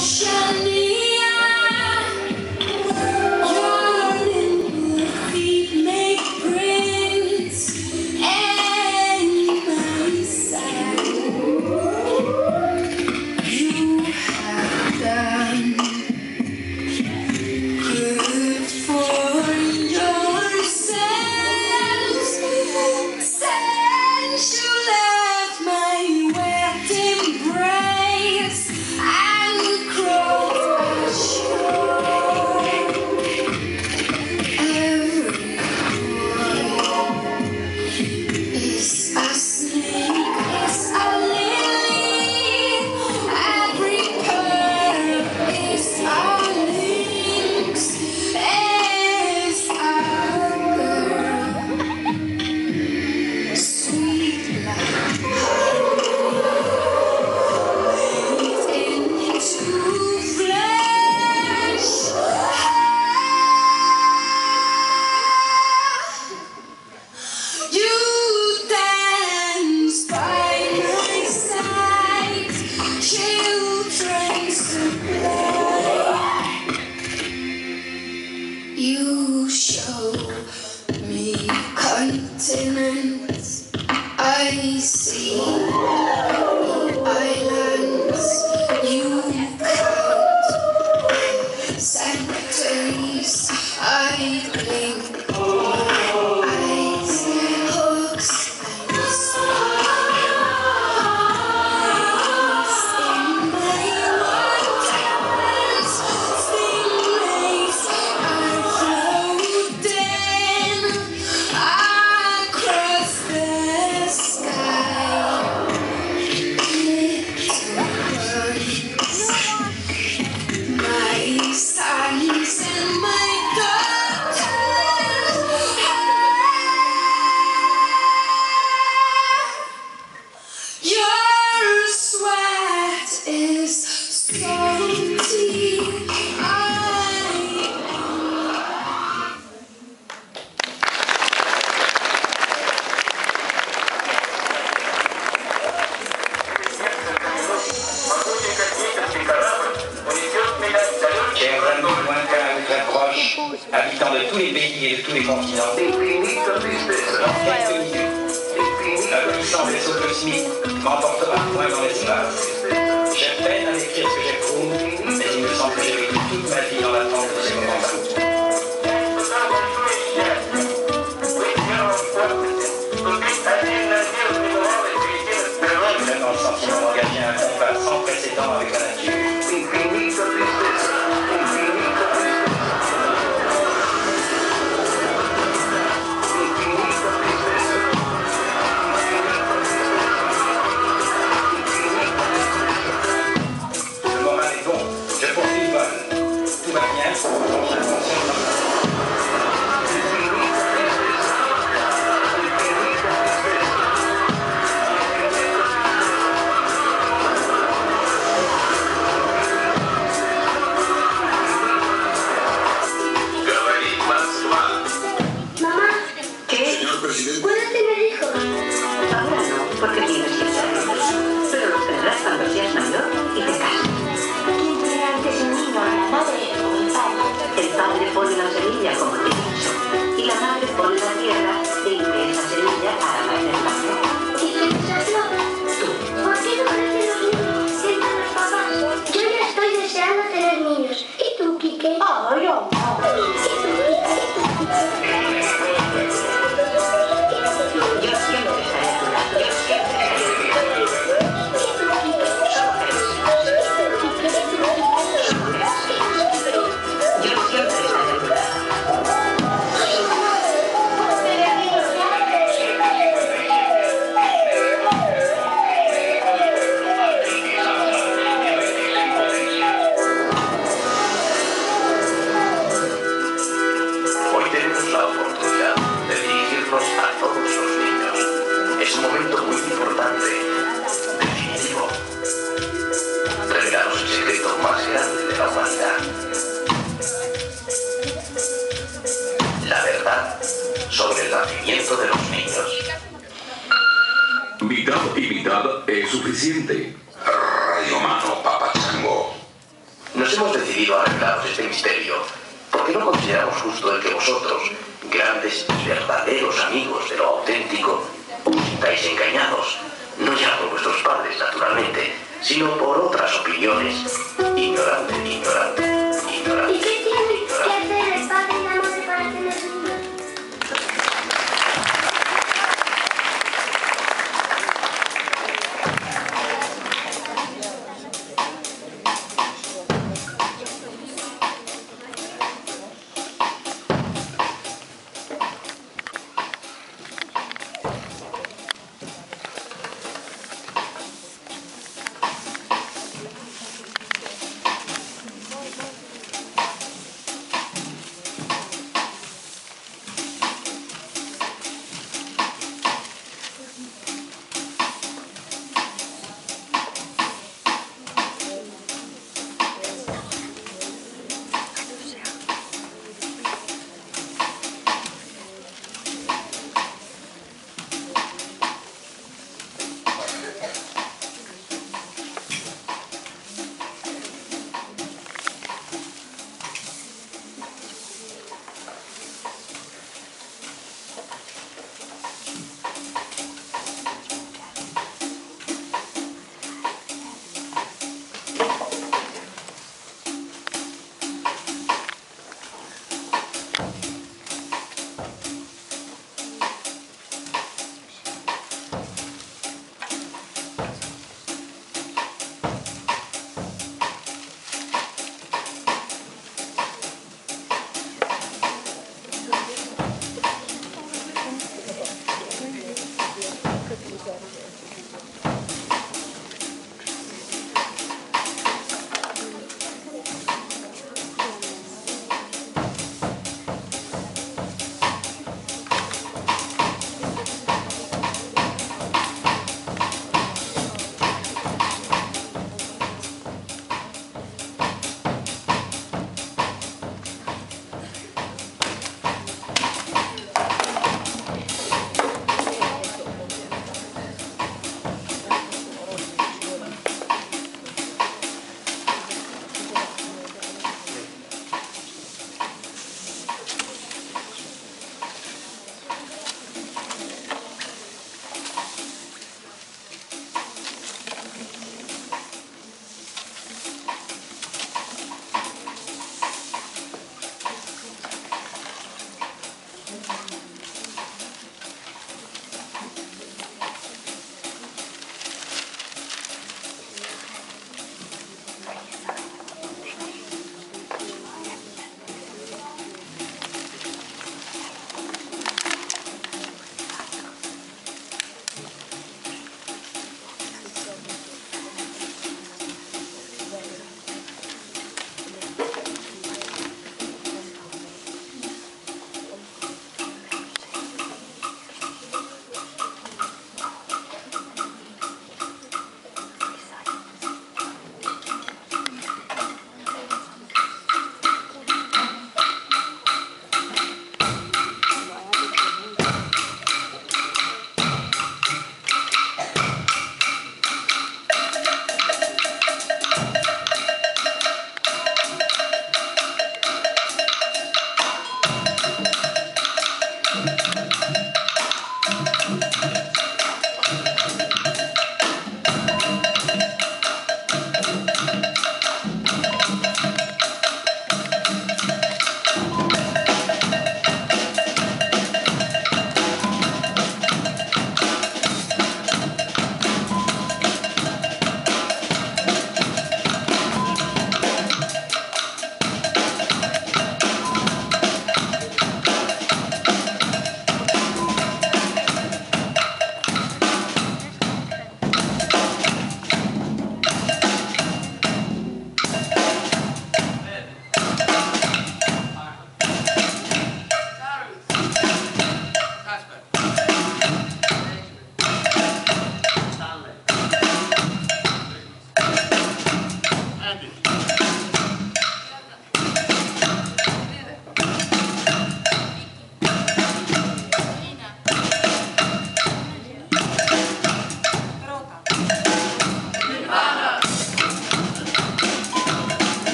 ocean. face. Infinita tristeza. La puissance sophismie m'emportera loin dans l'espace. J'ai peine à écrire ce que j'éprouve, mais il me semble sino por otras opiniones.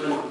Blue.